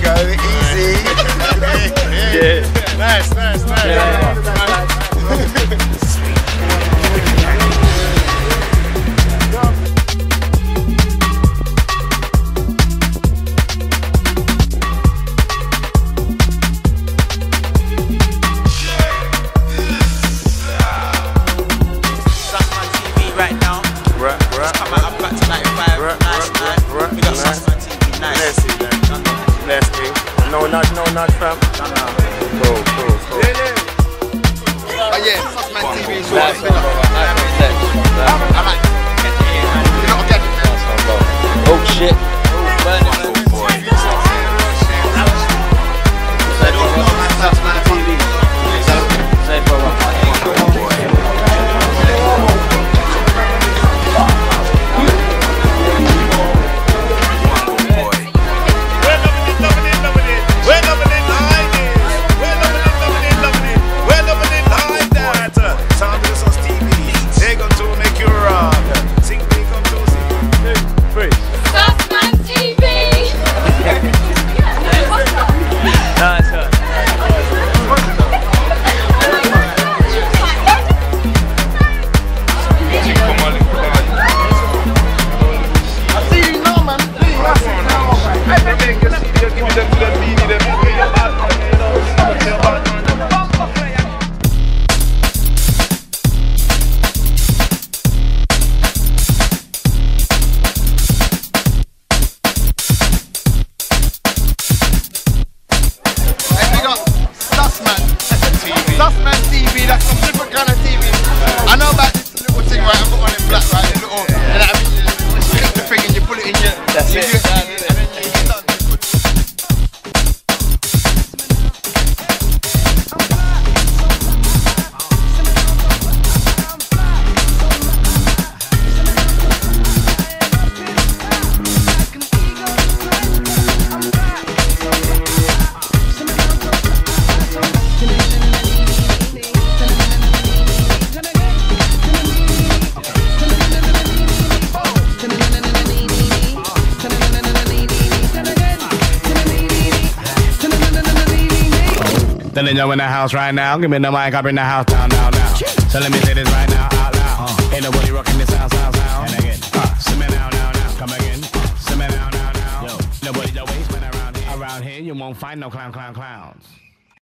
go, easy. yeah. yeah. Nice, nice, nice. Yeah. Right, now. right. right. Come out, I'm back to 95. Right, right, right. We got Susman TV, nice. Let's see that. No, not, no, not fam. Cool, cool, cool. Oh yeah, Susman TV is all Nice one, brother. Nice one, Tex. I You're not organic, man. Oh shit. Your. Telling you in the house right now. Give me the mic up in the house now, now, now. So let me say this right now out loud. Ain't nobody rocking this sound, sound, sound. And again, uh, simmer now, now, now. Come again. Simmer now, now, now. Nobody the waste man around here. Around here, you won't find no clown, clown, clowns.